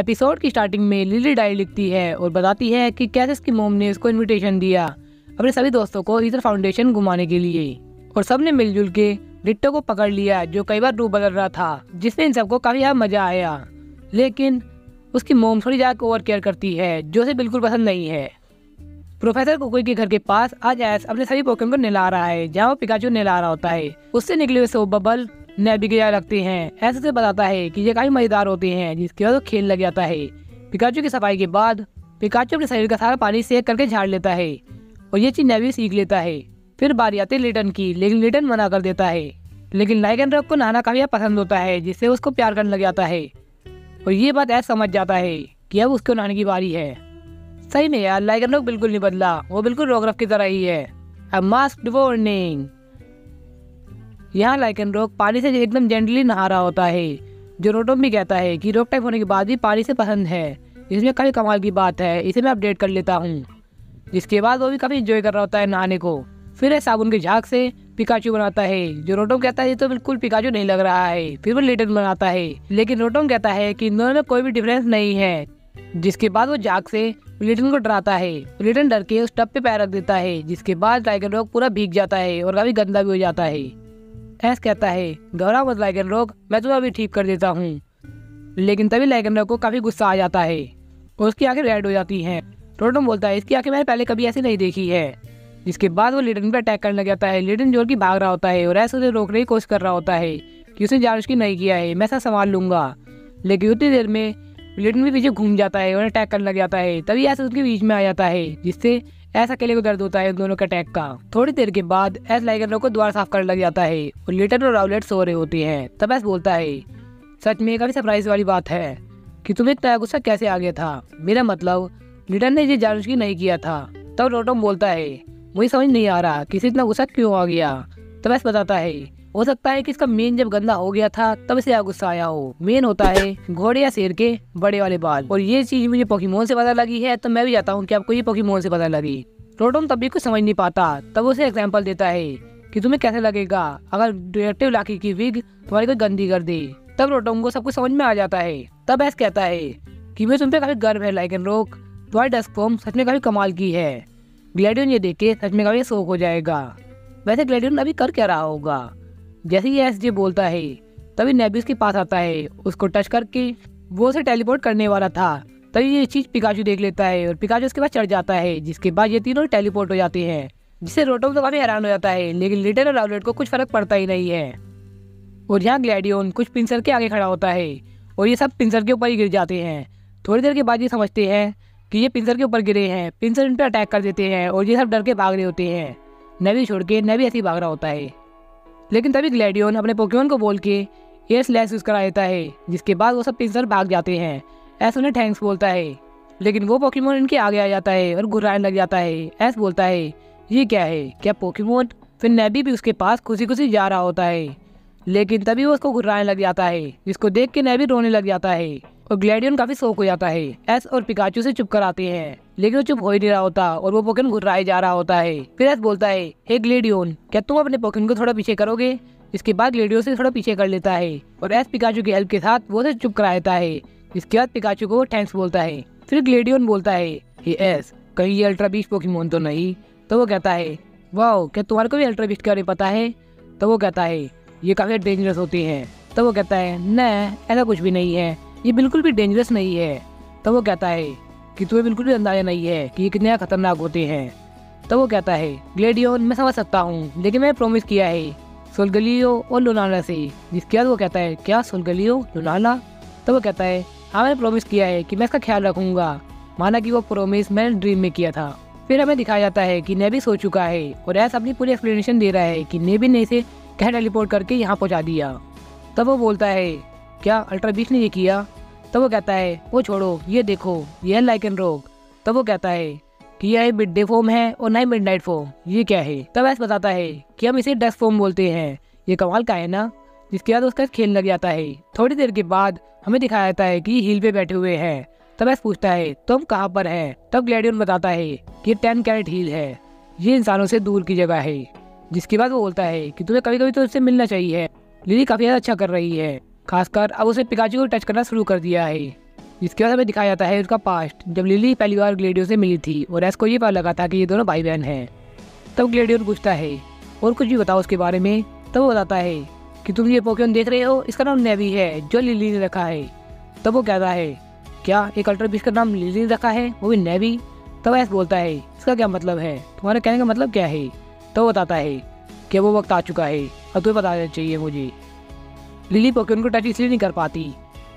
Episode की starting में lily diary लिखती है और बताती है कि कैसे उसकी मोम ने उसको इनविटेशन दिया अपने सभी दोस्तों को इधर फाउंडेशन घुमाने के लिए। और सबने मिलजुल के डिट्टो को पकड़ लिया, जो कई बार रूप बदल रहा था, जिससे इन सबको काफ़ी ज़्यादा मज़ा आया। लेकिन उसकी मोम थोड़ी ज़्यादा ओवर केयर करती है, जो उसे बिल्कुल पसंद नहीं है। प्रोफेसर कोकोई के घर के पास आज एस अपने सभी पोकेमोन को निला रहा है, जहाँ वो पिकाचू निला रहा होता है। उससे निकले हुए सोप बबल नेबी के रखते हैं। ऐसे से बताता है कि ये काफ़ी मज़ेदार होते हैं, जिसकी वजह से खेल लग जाता है। पिकाचू की सफ़ाई के बाद, पिकाचू अपने शरीर का सारा पानी सेक करके झाड़ लेता है और ये चीज़ नेबी सीख लेता है। फिर बारी आती है लिटन की, लेकिन लिटन मना कर देता है। लेकिन लाइगन रॉक को नहाना काफ़ी पसंद होता है, जिससे उसको प्यार करने लग जाता है। और ये बात ऐसा समझ जाता है कि अब उसको नहाने की बारी है। सही में यार लाइगन रॉक बिल्कुल नहीं बदला, वो बिल्कुल रोगरफ की तरह ही है। अब मास्क वार्निंग यहाँ लाइकन रोग पानी से एकदम जेंटली नहा रहा होता है। जो रोटोम भी कहता है कि रोग टाइप होने के बाद भी पानी से पसंद है। इसमें काफ़ी कमाल की बात है, इसे मैं अपडेट कर लेता हूँ। जिसके बाद वो भी काफ़ी इंजॉय कर रहा होता है नहाने को। फिर है साबुन के झाग से पिकाचू बनाता है। जो रोटोम कहता है ये तो बिल्कुल पिकाचू नहीं लग रहा है। फिर वो लिटन बनाता है। लेकिन रोटोम कहता है कि इन दोनों में कोई भी डिफरेंस नहीं है। जिसके बाद वो झाग से लिटन को डराता है। लिटन डर के उस टब पे पैर रख देता है। जिसके बाद टाइगर रॉक पूरा भीग जाता है और काफ़ी गंदा भी हो जाता है। एस कहता है घबरा मत लाइगन रॉक मैं तुम्हें अभी ठीक कर देता हूँ. लेकिन तभी लाइगन रोग को काफ़ी गुस्सा आ जाता है। उसकी आँखें रेड हो जाती हैं। टोटम बोलता है, इसकी आँखें मैंने पहले कभी ऐसी नहीं देखी है। जिसके बाद वो लिटन पर अटैक करने लग जाता है। लिटन ज़ोर की भाग रहा होता है और ऐसे उसे रोकने की कोशिश कर रहा होता है कि उसने जान की नहीं किया है। मैं ऐसा संभाल लूँगा। लेकिन उतनी देर में लिटन भी पीछे घूम जाता है और अटैक करने लग जाता है। तभी ऐसे उसके बीच में आ जाता है, जिससे ऐसा अकेले को दर्द होता है, दोनों के अटैक का। थोड़ी देर के बाद एस लाइगर को द्वारा साफ़ करने लग जाता है। और लिटन और राउलेट सो रहे होते हैं। तब ऐस बोलता है, सच में काफ़ी सरप्राइज़ वाली बात है कि तुम्हें इतना गुस्सा कैसे आ गया था? मेरा मतलब लिटन ने ये की नहीं किया था। तब रोटम बोलता है, मुझे समझ नहीं आ रहा, किसी इतना गुस्सा क्यों आ गया? तब ऐसा बताता है हो सकता है कि इसका मेन जब गंदा हो गया था, तब इसे गुस्सा आया हो। मेन होता है घोड़े या शेर के बड़े वाले बाल। और ये चीज़ मुझे पोकीमोन से पता लगी है तो मैं भी जाता हूँ कि आपको ये पोकीमोन से पता लगी। रोटोम तभी कुछ समझ नहीं पाता, तब उसे एग्ज़ाम्पल देता है कि तुम्हें कैसे लगेगा? अगर डिटेक्टिव लाकी की विग तुम्हारी कोई गंदी कर दे, तब रोटोम को सब कुछ समझ में आ जाता है। तब ऐसा कहता है कि मैं तुम पे काफ़ी गर्व है लाइकन रोक तुम्हारी डस्क फॉर्म सच में काफ़ी कमाल की है। ग्लैडियन ये देख के सच में काफ़ी शोक हो जाएगा। वैसे ग्लैडियन अभी कर क्या रहा होगा? जैसे ही एस जे बोलता है, तभी नेबिस के पास आता है, उसको टच करके वो उसे टेलीपोर्ट करने वाला था। तभी ये चीज़ पिकाचू देख लेता है और पिकाचू उसके पास चढ़ जाता है, जिसके बाद ये तीनों टेलीपोर्ट हो जाते हैं, जिससे रोटो तो काफ़ी हैरान हो जाता है, लेकिन लिटर और राउलेट को कुछ फ़र्क पड़ता ही नहीं है। और यहाँ ग्लैडियोन कुछ पिंसर के आगे खड़ा होता है, और ये सब पिंसर के ऊपर ही गिर जाते हैं। थोड़ी देर के बाद ये समझते हैं कि ये पिंसर के ऊपर गिरे हैं पिंसर इन पर अटैक कर देते हैं, और ये सब डर के भाग रहे होते हैं। नवी छोड़ के नवी ऐसी भाग रहा होता है। लेकिन तभी ग्लैडियोन अपने पोकेमोन को बोल के एयर स्लैश यूज़ करा देता है, जिसके बाद वो सब पिंसर भाग जाते हैं। एस उन्हें थैंक्स बोलता है। लेकिन वो पोकेमोन इनके आगे आ जाता है और घुराने लग जाता है। एस बोलता है, ये क्या है? क्या पोकेमोन फिर नेबी भी उसके पास खुशी खुशी जा रहा होता है? लेकिन तभी वो उसको घुराने लग जाता है, जिसको देख के नेबी रोने लग जाता है। और ग्लैडियन काफ़ी शौक हो जाता है। एस और पिकाचू से चुप कर आते हैं। लेकिन वो चुप हो ही नहीं रहा होता और वो पोकेन घुराए जा रहा होता है। फिर एस बोलता है, हे ग्लेडियन, क्या तुम अपने पोकेन को थोड़ा पीछे करोगे? इसके बाद ग्लेडियो से थोड़ा पीछे कर लेता है और एस पिकाचू की हेल्प के साथ वो उसे चुप करा देता है। इसके बाद पिकाचू को थैंक्स बोलता है। फिर ग्लेडियन बोलता है, हे एस, कहीं ये अल्ट्रा बीस्ट पोकेमोन तो नहीं? तो वो कहता है वाह क्या तुम्हारे को भी अल्ट्रा बीस्ट के बारे में पता है? तो वो कहता है, ये काफ़ी डेंजरस होते हैं। तो वो कहता है, न, ऐसा कुछ भी नहीं है। ये बिल्कुल भी डेंजरस नहीं है। तो वो कहता है कि तुम्हें बिल्कुल भी अंदाज़ा नहीं है कि ये कितने खतरनाक होते हैं। तो वो कहता है ग्लेडियन मैं समझ सकता हूँ, लेकिन मैंने प्रॉमिस किया है, सोलगलियो और लोनाला से। जिसके बाद वो कहता है, क्या, सोलगलियो, लुनाला? तो वो कहता है हाँ मैंने प्रॉमिस किया है कि मैं इसका ख्याल रखूँगा। माना कि वो प्रॉमिस मैंने ड्रीम में किया था। फिर हमें दिखाया जाता है कि नेबी सो चुका है और ऐसा अपनी पूरी एक्सप्लेनेशन दे रहा है कि नेबी ने इसे कह टेलीपोर्ट करके यहाँ पहुँचा दिया। तब वो बोलता है क्या अल्ट्रा बीस ने ये किया? तब वो कहता है, वो छोड़ो, ये देखो, ये है लाइकन रोग। तब वो कहता है कि यह मिड डे फॉर्म है और ना मिड नाइट फॉर्म ये क्या है? तब ऐसा बताता है कि हम इसे डस्ट फॉर्म बोलते हैं। ये कमाल का है ना? जिसके बाद उसका खेल लग जाता है। थोड़ी देर के बाद हमें दिखाया जाता है कि हिल पे बैठे हुए हैं। तब ऐसा पूछता है तुम कहाँ पर है? तब ग्लैडियन बताता है कि टेन कैरेट हील है। ये इंसानों से दूर की जगह है। जिसके बाद वो बोलता है कि तुम्हें कभी कभी तो उससे मिलना चाहिए। लिली काफ़ी ज़्यादा अच्छा कर रही है। खासकर अब उसे पिकाचू को टच करना शुरू कर दिया है। जिसके बाद हमें दिखाया जाता है उसका पास्ट जब लिली पहली बार ग्लेडियो से मिली थी और एस को ये पता लगा था कि ये दोनों भाई बहन हैं। तब ग्लेडियो पूछता है, और कुछ भी बताओ उसके बारे में? तब वो बताता है कि, तुम ये पोकेमोन देख रहे हो? इसका नाम नेवी है, जो लिली ने रखा है। तब वो कहता है, क्या एक अल्ट्रा बीस का नाम लिली ने रखा है? वो भी नेवी तब ऐसा बोलता है, इसका क्या मतलब है? तुम्हारे कहने का मतलब क्या है? तो बताता है कि वो वक्त आ चुका है, अब तुम्हें बता चाहिए मुझे। लिली पोकेमोन को टच इसलिए नहीं कर पाती,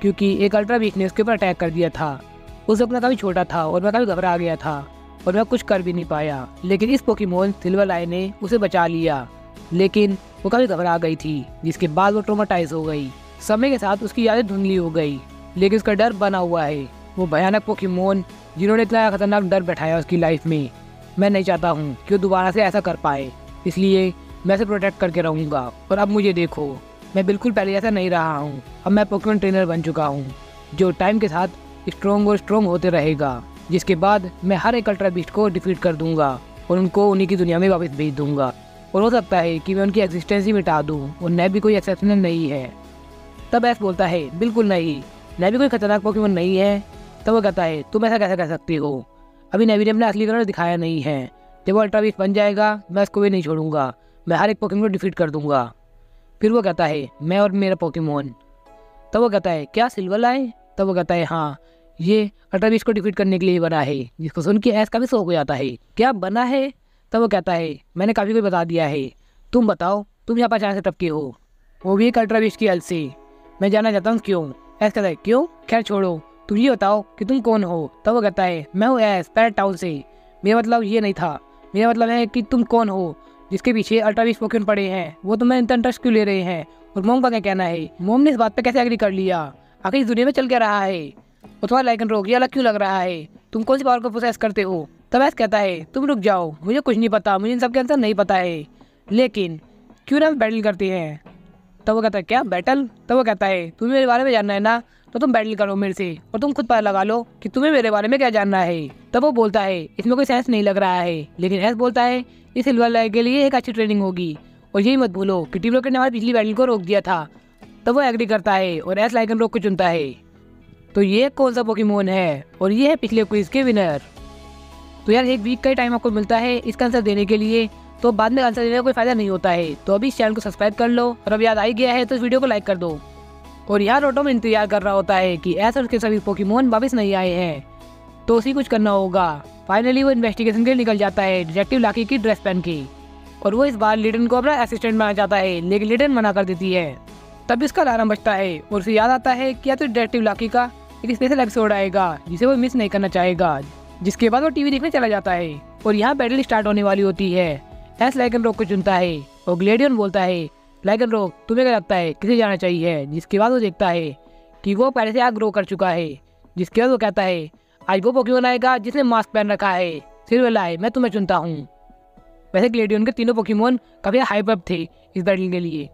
क्योंकि एक अल्ट्रा बीस ने उसके ऊपर अटैक कर दिया था। उस वक्त मैं काफ़ी छोटा था और मैं काफ़ी घबरा गया था और मैं कुछ कर भी नहीं पाया। लेकिन इस पोकीमोन सिल्वर लाई ने उसे बचा लिया। लेकिन वो काफ़ी घबरा गई थी, जिसके बाद वो ट्रोमाटाइज हो गई। समय के साथ उसकी यादें धुंधली हो गई, लेकिन उसका डर बना हुआ है। वो भयानक पोकीमोन जिन्होंने इतना खतरनाक डर बैठाया उसकी लाइफ में। मैं नहीं चाहता हूँ कि वो दोबारा से ऐसा कर पाए, इसलिए मैं प्रोटेक्ट करके रहूँगा। और अब मुझे देखो। मैं बिल्कुल पहले जैसा नहीं रहा हूँ। अब मैं पोकेमोन ट्रेनर बन चुका हूँ, जो टाइम के साथ स्ट्रॉन्ग और स्ट्रॉन्ग होते रहेगा, जिसके बाद मैं हर एक अल्ट्रा बीस्ट को डिफीट कर दूँगा और उनको उन्हीं की दुनिया में वापस भेज दूँगा। और हो सकता है कि मैं उनकी एग्जिस्टेंस ही मिटा दूँ और नैब भी कोई एक्सेप्शनल नहीं है। तब ऐसा बोलता है, बिल्कुल नहीं नैब भी कोई खतरनाक पोकेमोन नहीं है। तब वो कहता है, तुम ऐसा कैसे कह सकती हो? अभी नेवी ने अपना असली कलर दिखाया नहीं है। जब वो अल्ट्रा बीस बन जाएगा, मैं उसको भी नहीं छोड़ूँगा। मैं हर एक पोकेमोन को डिफीट कर दूँगा। फिर वो कहता है, मैं और मेरा पोकेमोन तब वो कहता है, क्या सिल्वर लाए? तब वो कहता है हाँ ये अल्ट्रा बीस को डिफीट करने के लिए बना है, जिसको सुन के ऐस का भी शौक हो जाता है। क्या बना है? तब वो कहता है, मैंने काफ़ी कुछ बता दिया है। तुम बताओ, तुम यहाँ पर अचानक से टपके हो? वो भी एक अल्ट्रा बीस की से, मैं जाना चाहता हूँ क्यों? ऐस कहता है, क्यों? खैर छोड़ो, तुम ये बताओ कि तुम कौन हो? तब वो कहता है, मैं हूँ ऐस पैर टाउन से। मेरा मतलब ये नहीं था। मेरा मतलब है कि तुम कौन हो? जिसके पीछे अल्ट्रा बीस पोकेन पड़े हैं? वो तुम्हें इतना इंटरेस्ट क्यों ले रहे हैं? और मोम का क्या कहना है? मोम ने इस बात पे कैसे एग्री कर लिया? आखिर इस दुनिया में चल क्या रहा है? और तुम्हारा लाइकन रोक ये अलग क्यों लग रहा है? तुम कौन सी पावर को प्रोसेस करते हो? तब ऐसा कहता है, तुम रुक जाओ, मुझे कुछ नहीं पता, मुझे इन सब के आंसर नहीं पता है। लेकिन, क्यों ना हम बैटल करते हैं? तब वो कहता है, क्या बैटल तब वो कहता है, तुम्हें मेरे बारे में जानना है ना? तो तुम बैटल करो मेरे से और तुम खुद पता लगा लो कि तुम्हें मेरे बारे में क्या जानना है। तब वो बोलता है, इसमें कोई सेंस नहीं लग रहा है। लेकिन ऐसा बोलता है, इस सिल्वर लाइट के लिए एक अच्छी ट्रेनिंग होगी। और यही मत भूलो कि टीम रॉकेट ने हमारी पिछली बैटल को रोक दिया था। तब वो एग्री करता है और एस लाइकन रोक को चुनता है। तो ये कौन सा पोकीमोन है? और ये है पिछले क्विज के विनर तो यार, एक वीक का ही टाइम आपको मिलता है इसका आंसर देने के लिए। तो बाद में आंसर देने का कोई फ़ायदा नहीं होता है। तो अभी इस चैनल को सब्सक्राइब कर लो। और अब याद आई गया है तो इस वीडियो को लाइक कर दो। और यहाँ रोटो में इंतज़ार कर रहा होता है कि ऐसा उसके सभी पोकीमोन वापस नहीं आए हैं। तो उसी कुछ करना होगा। फाइनली वो इन्वेस्टिगेशन के लिए निकल जाता है डिटेक्टिव लाकी की ड्रेस पहन के। और वो इस बार लिटन को अपना असिस्टेंट बनाना चाहता है, लेकिन लिटन मना कर देती है। तब इसका अलार्म बचता है, और उसे याद आता है कि या तो डिटेक्टिव लाकी का एक स्पेशल एपिसोड आएगा, जिसे वो मिस नहीं करना चाहेगा, जिसके बाद वो टीवी देखने चला जाता है। और यहाँ बैटल स्टार्ट होने वाली होती है। एस लाइकन रोक को चुनता है, और ग्लेडियन बोलता है लाइकन रोक तुम्हें क्या लगता है, किसे जाना चाहिए? जिसके बाद वो देखता है कि वो पहले से आग ग्रो कर चुका है। जिसके बाद वो कहता है, आज वो पोकेमोन आएगा जिसने मास्क पहन रखा है। सिर लाए मैं तुम्हें चुनता हूँ। वैसे ग्लेडियन के तीनों पोकेमोन काफ़ी हाइप अप थे इस बैटल के लिए।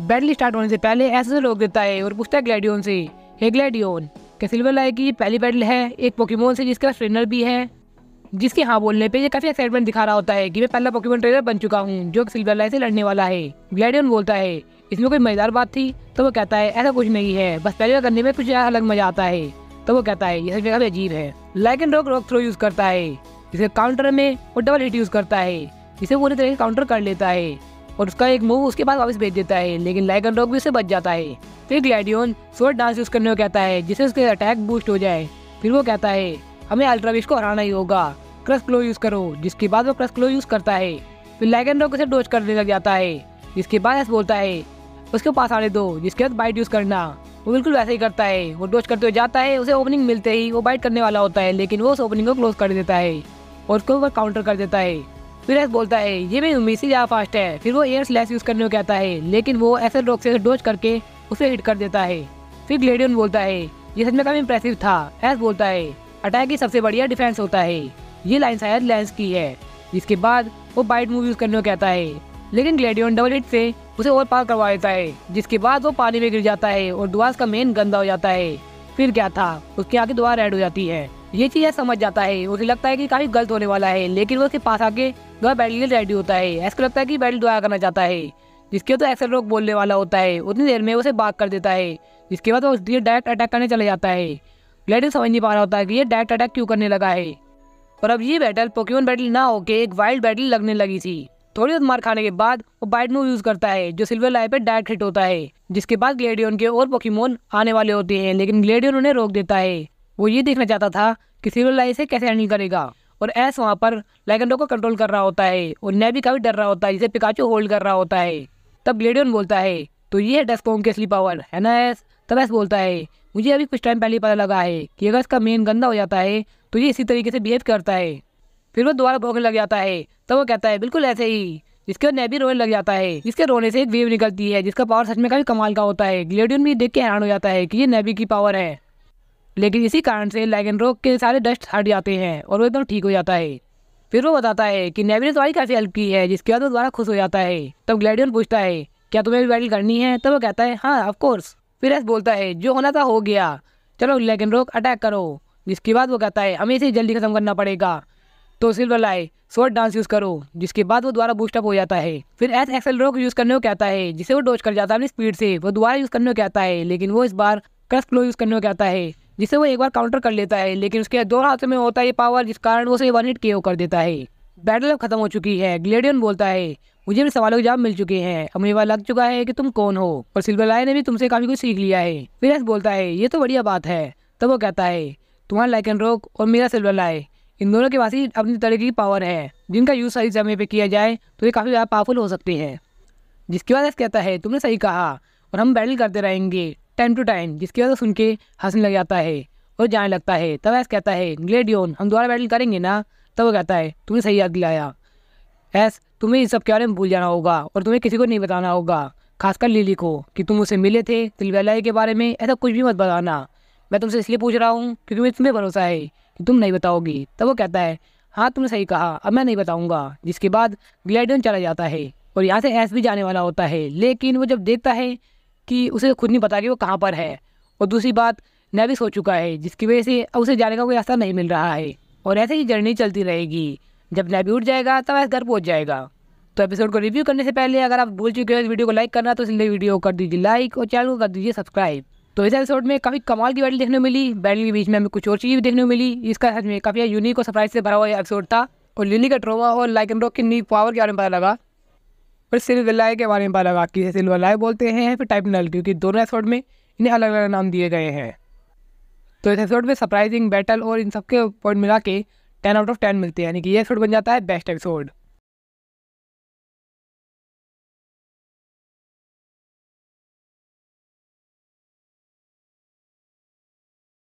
बैटल स्टार्ट होने से पहले ऐसे से रोक देता है और पूछता है ग्लेडियन से, हे ग्लेडियन क्या सिल्वर लाए की पहली बैटल है? एक पोकेमोन से जिसका ट्रेनर भी है? जिसके हाँ बोलने पे ये काफ़ी एक्साइटमेंट दिखा रहा होता है कि मैं पहला पोकेमोन ट्रेनर बन चुका हूँ, जो सिल्वर लाइन से लड़ने वाला है। ग्लैडियन बोलता है, इसमें कोई मज़ेदार बात थी? तो वो कहता है, ऐसा कुछ नहीं है, बस पहले करने में कुछ अलग मज़ा आता है। तो वो कहता है, ये काफ़ी अजीब है। Like and rock rock throw use करता है, जिसे काउंटर में वो डबल हिट यूज़ करता है, जिसे पूरी तरह से काउंटर कर लेता है और उसका एक मूव उसके बाद वापस भेज देता है, लेकिन लाइकन रॉक भी उससे बच जाता है। फिर ग्लैडियन सोर्ड डांस यूज़ करने को कहता है, जिससे उसके अटैक बूस्ट हो जाए। फिर वो कहता है हमें अल्ट्राविश को हराना ही होगा। क्रस क्लो यूज़ करो, जिसके बाद वो क्रस क्लो यूज़ करता है। फिर लैगन रॉक उसे डोज करने लग जाता है, जिसके बाद ऐसा बोलता है, उसके पास आने दो, जिसके बाद बाइट यूज़ करना। वो बिल्कुल वैसे ही करता है। वो डोज करते हुए जाता है, उसे ओपनिंग मिलते ही वो बाइट करने वाला होता है, लेकिन वो उस ओपनिंग को क्लोज कर देता है और उसको ऊपर काउंटर कर देता है। फिर ऐसा बोलता है, ये मेरी उम्मीद से ज़्यादा फास्ट है। फिर वो एयर स्लैश यूज़ करने को कहता है, लेकिन वो ऐसे रॉक से डोज करके उसे हिट कर देता है। फिर ग्लेडियन बोलता है, ये सच में काफ़ी इंप्रेसिव था। ऐसा बोलता है अटैक ही सबसे बढ़िया डिफेंस होता है। ये लाइन शायद लेंस की है, जिसके बाद वो बाइट मूव यूज़ करने को कहता है। लेकिन ग्लेडियन डबल हिट से उसे और पार करवा देता है, जिसके बाद वो पानी में गिर जाता है और दुआस का मेन गंदा हो जाता है। फिर क्या था? उसकी आगे दुआ रेड हो जाती है। ये चीज़ समझ जाता है, उसे लगता है कि काफ़ी गलत होने वाला है, लेकिन वो उसके पास आके दुआ बैटल के रेडी होता है। ऐसा लगता है कि बैटल दुआ करना चाहता है। जिसके तो एक्सल रोक बोलने वाला होता है। उतनी देर में उसे बाग कर देता है, जिसके बाद वो डायरेक्ट अटैक करने चले जाता है। ग्लेडियन समझ नहीं पा रहा होता है कि ये डायरेक्ट अटैक क्यों करने लगा है। और अब ये बैटल पोकेमोन बैटल ना होके एक वाइल्ड बैटल लगने लगी थी। थोड़ी देर मार खाने के बाद वो बाइट मूव यूज़ करता है, जो सिल्वर लाई पे डायरेक्ट हिट होता है, जिसके बाद ग्लेडियन के और पोकेमोन आने वाले होते हैं, लेकिन ग्लेडियन उन्हें रोक देता है। वो ये देखना चाहता था कि सिल्वर लाई से कैसे हैंडल करेगा, और एस वहाँ पर लैगेंडो को कंट्रोल कर रहा होता है, और नेवी का भी डर रहा होता है, जिसे पिकाचो होल्ड कर रहा होता है। तब ग्लेडियन बोलता है तो ये है डेस्कोम के असली पावर है ना एस तब एस बोलता है मुझे अभी कुछ टाइम पहले पता लगा है कि अगर इसका मेन गंदा हो जाता है तो ये इसी तरीके से बिहेव करता है। फिर वो दोबारा भोगने लग जाता है, तब वो कहता है, बिल्कुल ऐसे ही। जिसके बाद भी रोने लग जाता है। जिसके रोने से एक वेव निकलती है, जिसका पावर सच में काफ़ी कमाल का होता है। ग्लेडियन भी देख के हैरान हो जाता है कि ये नेवी की पावर है। लेकिन इसी कारण से लैगन रोग के सारे डस्ट हट जाते हैं और वो एकदम ठीक हो जाता है। फिर वो बताता है कि नेवी ने तुम्हारी काफ़ी हेल्प की है, जिसके बाद वो दोबारा खुश हो जाता है। तब ग्लैडियन पूछता है, क्या तुम्हें भी बैटल करनी है? तब वो कहता है हाँ ऑफकोर्स फिर बोलता है, जो होना था हो गया। चलो लेकिन रोक अटैक करो। जिसके बाद वो कहता है, हमें इसे जल्दी खत्म करना पड़ेगा। तो सिल्वर लाए शॉर्ट डांस यूज़ करो, जिसके बाद वो दोबारा बूस्टअप हो जाता है। फिर एस एक्सएल रोक यूज़ करने को कहता है, जिसे वो डोज कर जाता है अपनी स्पीड से, वो दोबारा यूज़ करने को कहता है, लेकिन वो इस बार क्रस फ्लो यूज़ करने को कहता है, जिसे वो एक बार काउंटर कर लेता है, लेकिन उसके दो हाथों में होता है ये पावर जिस कारण वो उसे वन हिट के कर देता है। बैटल खत्म हो चुकी है। ग्लेडियन बोलता है मुझे भी सवालों के जवाब मिल चुके हैं। अब मुझे लग चुका है कि तुम कौन हो। और सिल्वर लाइन ने भी तुमसे काफ़ी कुछ सीख लिया है। फिर ऐसा बोलता है, ये तो बढ़िया बात है। तब वो कहता है, तुम्हारा लाइकन रोक और मेरा सिल्वर लाई इन दोनों के पास ही अपनी तरह की पावर है। जिनका यूज़ सही समय पर किया जाए तो ये काफ़ी ज़्यादा पावरफुल हो सकते हैं। जिसके बाद कहता है, तुमने सही कहा और हम बैटल करते रहेंगे टाइम टू टाइम जिसकी वजह से सुन के हंसने लग जाता है और जाने लगता है। तब ऐसा कहता है, ग्लेडियोन, हम दोबारा बैटल करेंगे ना? तब वो कहता है, तुमने सही याद दिलाया। ऐस तुम्हें इन सब के बारे में भूल जाना होगा और तुम्हें किसी को नहीं बताना होगा, खासकर लिली को, कि तुम उसे मिले थे तिलवेलाई के बारे में, ऐसा कुछ भी मत बताना। मैं तुमसे इसलिए पूछ रहा हूँ, क्योंकि मुझे तुम्हें भरोसा है कि तुम नहीं बताओगी। तब वो कहता है हाँ तुमने सही कहा, अब मैं नहीं बताऊँगा, जिसके बाद ग्लाइडन चला जाता है और यहाँ से ऐस भी जाने वाला होता है। लेकिन वो जब देखता है कि उसे खुद नहीं पता कि वो कहाँ पर है, और दूसरी बात मैं भी सो चुका है, जिसकी वजह से अब उसे जाने का कोई रास्ता नहीं मिल रहा है, और ऐसे ही जर्नी चलती रहेगी। जब नैबी उठ जाएगा तब ऐसे घर पहुँच जाएगा। तो एपिसोड को रिव्यू करने से पहले अगर आप भूल चुके हो इस वीडियो को लाइक करना तो इसलिए वीडियो कर दीजिए लाइक और चैनल को कर दीजिए सब्सक्राइब तो इस एपिसोड में काफ़ी कमाल की बैटल देखने को मिली। बैटल के बीच में हमें कुछ और चीज़ भी देखने को मिली। इसका सच में काफ़ी यूनिक और सरप्राइज़ से भरा हुआ एपिसोड था। और लिली का ट्रोमा और लाइक एंड रॉक की नी पावर के बारे में पता लगा। फिर सिल्वर लाई के बारे में पता लगा कि सिल्वर लाई बोलते हैं फिर टाइप नल क्योंकि दोनों एपिसोड में इन्हें अलग अलग नाम दिए गए हैं। तो इस एपिसोड में सरप्राइजिंग बैटल और इन सबके पॉइंट मिला के टेन आउट ऑफ़ टेन मिलते हैं, यानी कि ये एपिसोड बन जाता है बेस्ट एपिसोड